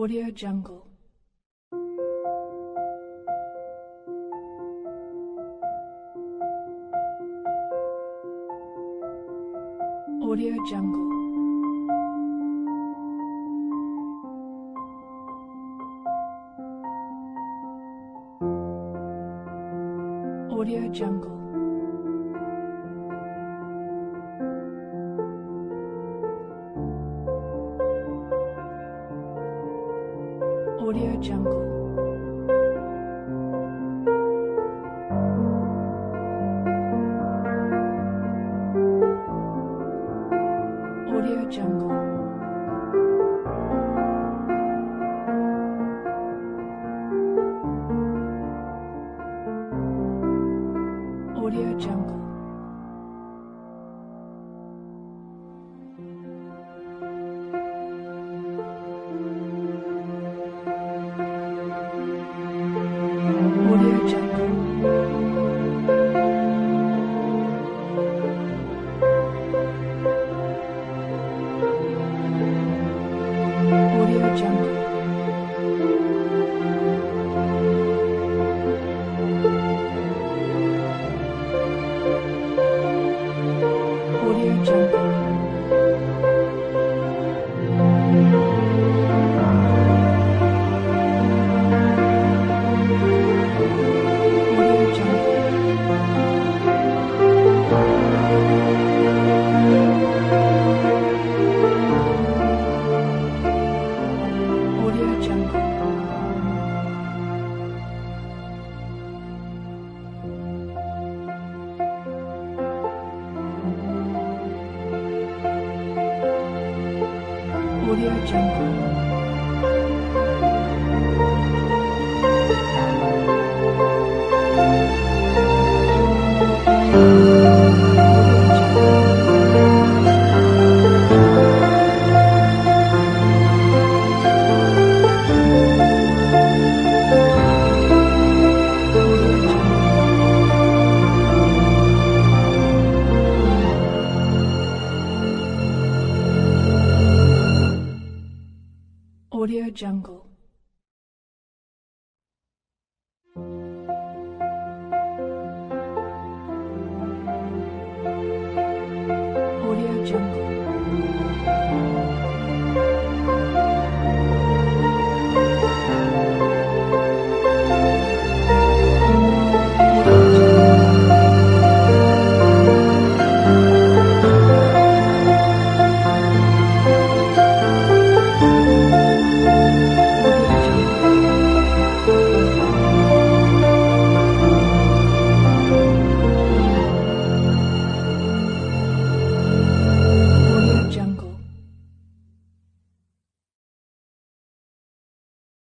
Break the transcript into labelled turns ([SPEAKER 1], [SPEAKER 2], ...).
[SPEAKER 1] Audio Jungle.